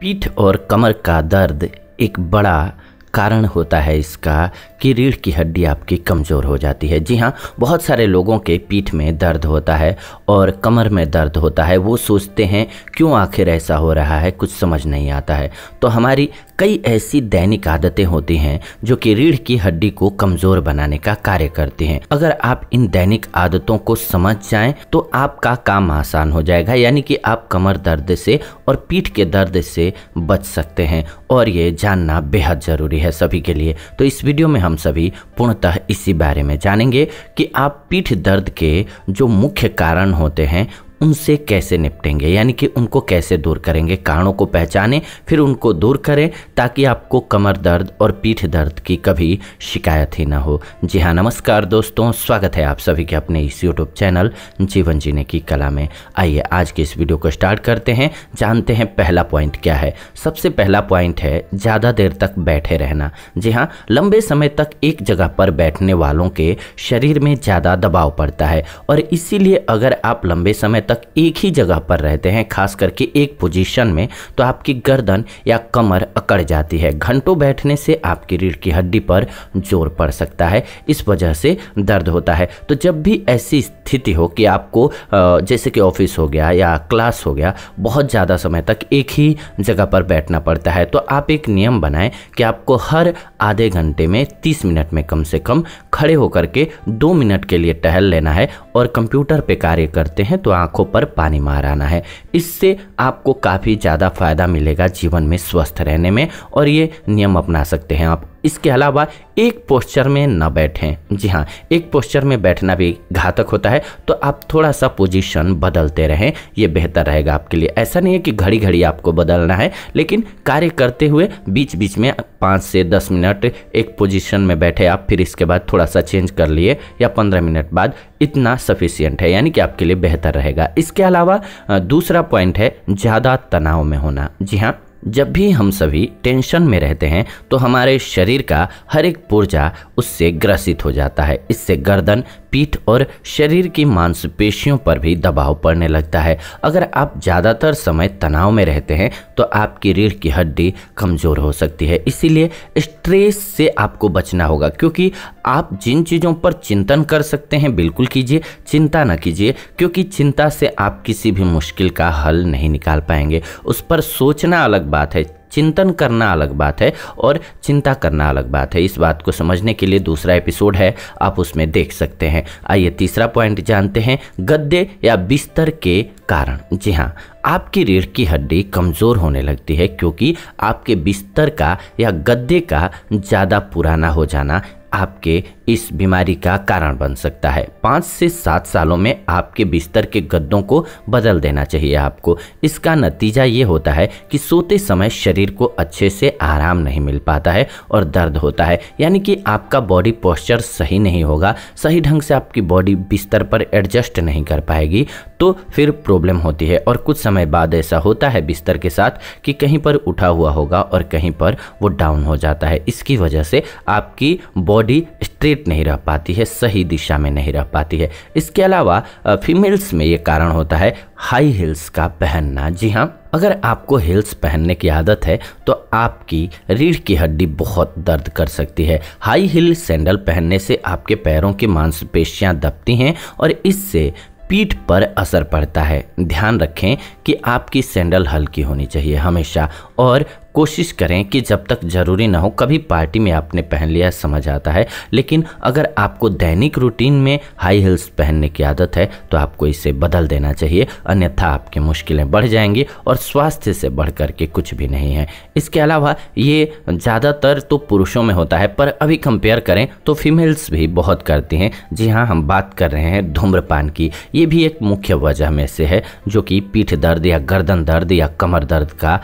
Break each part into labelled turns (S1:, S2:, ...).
S1: पीठ और कमर का दर्द एक बड़ा कारण होता है इसका कि रीढ़ की हड्डी आपकी कमज़ोर हो जाती है। जी हाँ बहुत सारे लोगों के पीठ में दर्द होता है और कमर में दर्द होता है। वो सोचते हैं, क्यों आखिर ऐसा हो रहा है? कुछ समझ नहीं आता है। तो हमारी कई ऐसी दैनिक आदतें होती हैं जो कि रीढ़ की हड्डी को कमज़ोर बनाने का कार्य करती हैं। अगर आप इन दैनिक आदतों को समझ जाएँ तो आपका काम आसान हो जाएगा, यानी कि आप कमर दर्द से और पीठ के दर्द से बच सकते हैं, और ये जानना बेहद ज़रूरी है सभी के लिए। तो इस वीडियो में हम सभी पूर्णतः इसी बारे में जानेंगे कि आप पीठ दर्द के जो मुख्य कारण होते हैं उनसे कैसे निपटेंगे? यानी कि उनको कैसे दूर करेंगे? कारणों को पहचानें, फिर उनको दूर करें, ताकि आपको कमर दर्द और पीठ दर्द की कभी शिकायत ही ना हो। जी हाँ नमस्कार दोस्तों, स्वागत है आप सभी के अपने इस यूट्यूब चैनल जीवन जीने की कला में। आइए, आज के इस वीडियो को स्टार्ट करते हैं। जानते हैं पहला पॉइंट क्या है? सबसे पहला पॉइंट है, ज़्यादा देर तक बैठे रहना। जी हाँ लंबे समय तक एक जगह पर बैठने वालों के शरीर में ज़्यादा दबाव पड़ता है। और इसीलिए अगर आप लंबे समय तक एक ही जगह पर रहते हैं, खास करके एक पोजीशन में तो आपकी गर्दन या कमर अकड़ जाती है। घंटों बैठने से आपकी रीढ़ की हड्डी पर ज़ोर पड़ सकता है। इस वजह से दर्द होता है। तो जब भी ऐसी स्थिति हो कि आपको जैसे कि ऑफ़िस हो गया या क्लास हो गया, बहुत ज़्यादा समय तक एक ही जगह पर बैठना पड़ता है। तो आप एक नियम बनाएँ कि आपको हर आधे घंटे में 30 मिनट में कम से कम खड़े होकर के दो मिनट के लिए टहल लेना है और कंप्यूटर पे कार्य करते हैं तो आँखों पर पानी मार आना है। इससे आपको काफ़ी ज़्यादा फ़ायदा मिलेगा जीवन में स्वस्थ रहने में, और ये नियम अपना सकते हैं आप। इसके अलावा एक पोस्चर में न बैठें। जी हाँ एक पोस्चर में बैठना भी घातक होता है तो आप थोड़ा सा पोजीशन बदलते रहें, ये बेहतर रहेगा आपके लिए। ऐसा नहीं है कि घड़ी घड़ी आपको बदलना है, लेकिन कार्य करते हुए बीच बीच में पाँच से दस मिनट एक पोजीशन में बैठे आप, फिर इसके बाद थोड़ा सा चेंज कर लिए, या पंद्रह मिनट बाद इतना सफिशियंट है, यानी कि आपके लिए बेहतर रहेगा। इसके अलावा दूसरा पॉइंट है, ज़्यादा तनाव में होना। जी हाँ। जब भी हम सभी टेंशन में रहते हैं तो हमारे शरीर का हर एक पुर्जा उससे ग्रसित हो जाता है। इससे गर्दन पीठ और शरीर की मांसपेशियों पर भी दबाव पड़ने लगता है। अगर आप ज़्यादातर समय तनाव में रहते हैं तो आपकी रीढ़ की हड्डी कमज़ोर हो सकती है। इसीलिए स्ट्रेस से आपको बचना होगा, क्योंकि आप जिन चीज़ों पर चिंतन कर सकते हैं, बिल्कुल कीजिए, चिंता न कीजिए, क्योंकि चिंता से आप किसी भी मुश्किल का हल नहीं निकाल पाएँगे। उस पर सोचना अलग बात है। चिंतन करना अलग बात है और चिंता करना अलग बात है। इस बात को समझने के लिए दूसरा एपिसोड है, आप उसमें देख सकते हैं। आइए तीसरा पॉइंट जानते हैं, गद्य या बिस्तर के कारण। जी हाँ आपकी रीढ़ की हड्डी कमज़ोर होने लगती है क्योंकि आपके बिस्तर का या गद्दे का ज़्यादा पुराना हो जाना आपके इस बीमारी का कारण बन सकता है। पाँच से सात सालों में आपके बिस्तर के गद्दों को बदल देना चाहिए आपको। इसका नतीजा ये होता है कि सोते समय शरीर को अच्छे से आराम नहीं मिल पाता है और दर्द होता है। यानी कि आपका बॉडी पोस्चर सही नहीं होगा, सही ढंग से आपकी बॉडी बिस्तर पर एडजस्ट नहीं कर पाएगी। तो फिर प्रॉब्लम होती है और कुछ समय बाद ऐसा होता है बिस्तर के साथ कि कहीं पर उठा हुआ होगा और कहीं पर वो डाउन हो जाता है। इसकी वजह से आपकी बॉडी स्ट्रेट नहीं रह पाती है, सही दिशा में नहीं रह पाती है। इसके अलावा फीमेल्स में ये कारण होता है हाई हील्स का पहनना। जी हाँ अगर आपको हिल्स पहनने की आदत है तो आपकी रीढ़ की हड्डी बहुत दर्द कर सकती है। हाई हिल सैंडल पहनने से आपके पैरों की मांसपेशियाँ दबती हैं और इससे पीठ पर असर पड़ता है। ध्यान रखें कि आपकी सैंडल हल्की होनी चाहिए हमेशा और कोशिश करें कि जब तक ज़रूरी ना हो, कभी पार्टी में आपने पहन लिया, समझ आता है। लेकिन अगर आपको दैनिक रूटीन में हाई हिल्स पहनने की आदत है तो आपको इसे बदल देना चाहिए। अन्यथा आपकी मुश्किलें बढ़ जाएँगी और स्वास्थ्य से बढ़ करके कुछ भी नहीं है। इसके अलावा ये ज़्यादातर तो पुरुषों में होता है, पर अभी कंपेयर करें तो फीमेल्स भी बहुत करती हैं। जी हाँ हम बात कर रहे हैं धूम्रपान की। ये भी एक मुख्य वजह में से है, जो कि पीठ दर्द या गर्दन दर्द या कमर दर्द का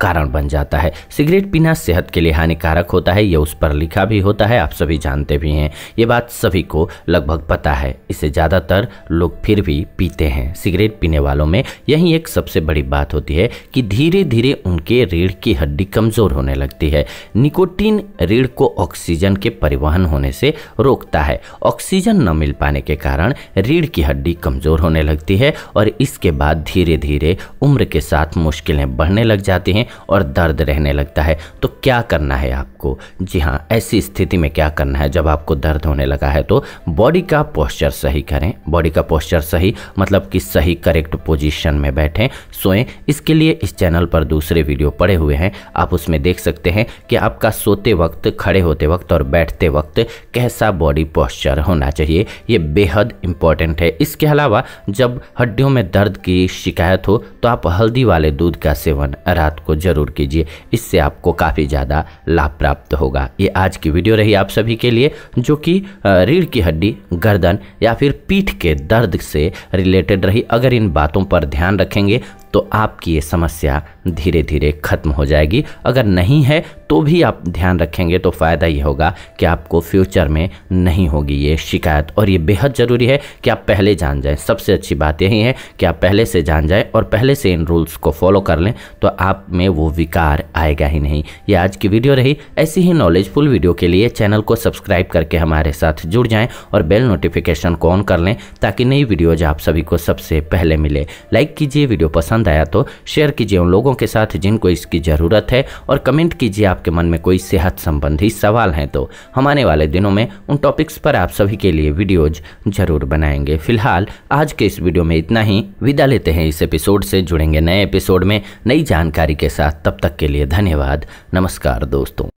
S1: कारण बन जाता है। सिगरेट पीना सेहत के लिए हानिकारक होता है यह उस पर लिखा भी होता है, आप सभी जानते भी हैं। ये बात सभी को लगभग पता है, इसे ज़्यादातर लोग फिर भी पीते हैं। सिगरेट पीने वालों में यही एक सबसे बड़ी बात होती है कि धीरे धीरे उनके रीढ़ की हड्डी कमज़ोर होने लगती है। निकोटीन रीढ़ को ऑक्सीजन के परिवहन होने से रोकता है। ऑक्सीजन न मिल पाने के कारण रीढ़ की हड्डी कमज़ोर होने लगती है और इसके बाद धीरे धीरे उम्र के साथ मुश्किलें बढ़ने लग जाती हैं। और दर्द रहने लगता है। तो क्या करना है आपको? जी हाँ ऐसी स्थिति में क्या करना है? जब आपको दर्द होने लगा है तो बॉडी का पोस्चर सही करें। बॉडी का पोस्चर सही मतलब कि सही करेक्ट पोजीशन में बैठें, सोएँ। इसके लिए इस चैनल पर दूसरे वीडियो पड़े हुए हैं। आप उसमें देख सकते हैं कि आपका सोते वक्त, खड़े होते वक्त और बैठते वक्त कैसा बॉडी पोस्चर होना चाहिए। ये बेहद इंपॉर्टेंट है। इसके अलावा जब हड्डियों में दर्द की शिकायत हो तो आप हल्दी वाले दूध का सेवन रात को ज़रूर कीजिए। इससे आपको काफ़ी ज़्यादा लाभ प्राप्त होगा। ये आज की वीडियो रही आप सभी के लिए, जो कि रीढ़ की हड्डी, गर्दन या फिर पीठ के दर्द से रिलेटेड रही। अगर इन बातों पर ध्यान रखेंगे तो आपकी ये समस्या धीरे धीरे खत्म हो जाएगी। अगर नहीं है तो भी आप ध्यान रखेंगे तो फ़ायदा ये होगा कि आपको फ्यूचर में नहीं होगी ये शिकायत। और ये बेहद ज़रूरी है कि आप पहले जान जाएँ। सबसे अच्छी बात यही है कि आप पहले से जान जाएँ और पहले से इन रूल्स को फॉलो कर लें तो आप में वो विकार आएगा ही नहीं। ये आज की वीडियो रही। ऐसी ही नॉलेजफुल वीडियो के लिए चैनल को सब्सक्राइब करके हमारे साथ जुड़ जाएँ और बेल नोटिफिकेशन को ऑन कर लें, ताकि नई वीडियोज़ आप सभी को सबसे पहले मिले। लाइक कीजिए, वीडियो पसंद आया तो शेयर कीजिए उन लोगों के साथ जिनको इसकी ज़रूरत है और कमेंट कीजिए आपके मन में कोई सेहत संबंधी सवाल हैं तो हम आने वाले दिनों में उन टॉपिक्स पर आप सभी के लिए वीडियोज़ ज़रूर बनाएँगे। फ़िलहाल, आज के इस वीडियो में इतना ही। विदा लेते हैं इस एपिसोड से, जुड़ेंगे नए एपिसोड में नई जानकारी के साथ। तब तक के लिए धन्यवाद। नमस्कार दोस्तों।